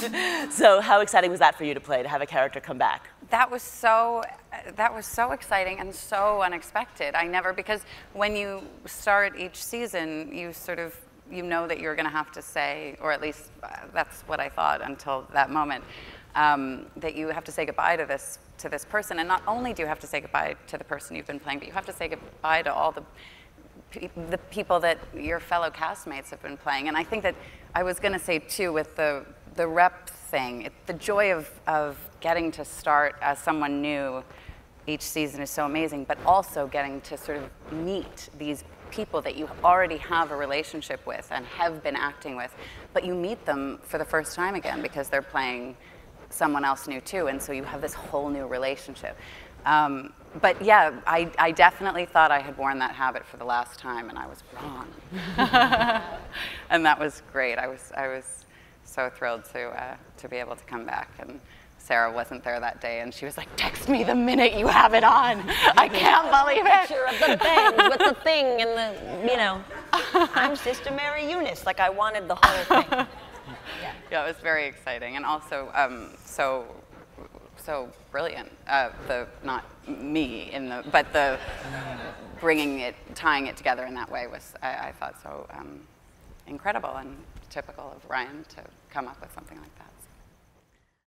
So how exciting was that for you to play, to have a character come back? That was so, that was so exciting and so unexpected. I never, because when you start each season, you sort of, you know that you're gonna have to say, or at least uh, that's what I thought until that moment, um, that you have to say goodbye to this, to this person. And not only do you have to say goodbye to the person you've been playing, but you have to say goodbye to all the the people that your fellow castmates have been playing. And I think that I was going to say too with the the rep thing, it, the joy of of getting to start as someone new each season is so amazing, but also getting to sort of meet these people that you already have a relationship with and have been acting with, but you meet them for the first time again because they're playing someone else new too, and so you have this whole new relationship. Um, but yeah, I, I, definitely thought I had worn that habit for the last time, and I was wrong. and that was great. I was, I was so thrilled to, uh, to be able to come back. And Sarah wasn't there that day, and she was like, "Text me the minute you have it on. I can't believe it." Picture of the bed with the thing and the, you know, I'm Sister Mary Eunice. Like I wanted the whole thing. Yeah, yeah it was very exciting, and also um, so so brilliant. Uh, the not me in the, but the bringing it, tying it together in that way was, I, I thought so um, incredible and typical of Ryan to come up with something like that.